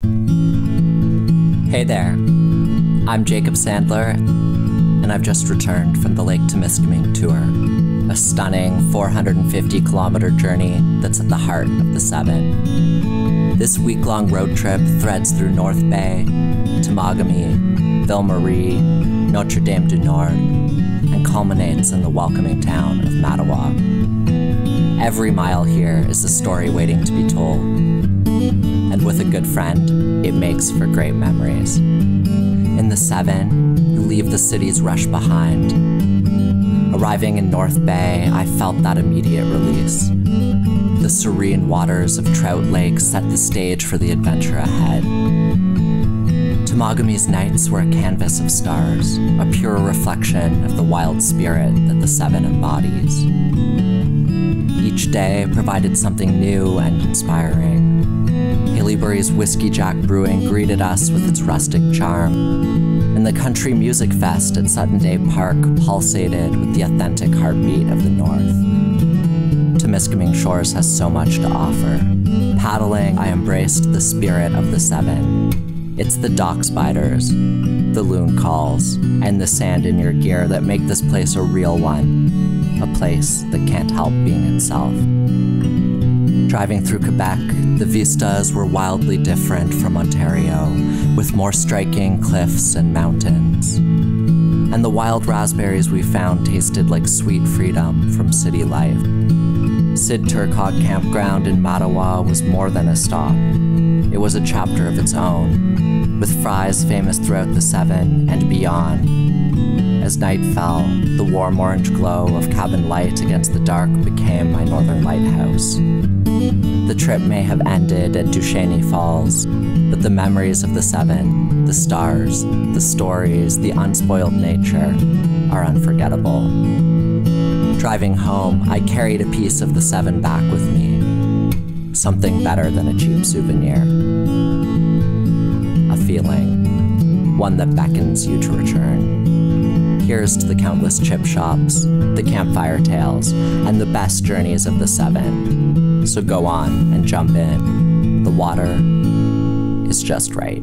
Hey there, I'm Jacob Sandler, and I've just returned from the Lake Temiskaming tour, a stunning 450 kilometer journey that's at the heart of the Seven. This week long road trip threads through North Bay, Temagami, Ville Marie, Notre Dame du Nord, and culminates in the welcoming town of Mattawa. Every mile here is a story waiting to be told with a good friend, it makes for great memories. In the seven, you leave the city's rush behind. Arriving in North Bay, I felt that immediate release. The serene waters of Trout Lake set the stage for the adventure ahead. Temagami's nights were a canvas of stars, a pure reflection of the wild spirit that the Seven embodies. Each day provided something new and inspiring. Haileybury's Whiskey Jack Brewing greeted us with its rustic charm, and the Country Music Fest at Sutton Day Park pulsated with the authentic heartbeat of the North. Temiskaming Shores has so much to offer. Paddling, I embraced the spirit of the Seven. It's the dock spiders, the loon calls, and the sand in your gear that make this place a real one, a place that can't help being itself. Driving through Quebec, the vistas were wildly different from Ontario, with more striking cliffs and mountains. And the wild raspberries we found tasted like sweet freedom from city life. Sid Turcotte Campground in Mattawa was more than a stop. It was a chapter of its own, with fries famous throughout the Seven and beyond. As night fell, the warm orange glow of cabin light against the dark became my northern lighthouse. The trip may have ended at Duchesnay Falls, but the memories of the Seven, the stars, the stories, the unspoiled nature are unforgettable. Driving home, I carried a piece of the Seven back with me. Something better than a cheap souvenir. A feeling, one that beckons you to return. Here's to the countless chip shops, the campfire tales, and the best journeys of the Seven so go on and jump in. The water is just right.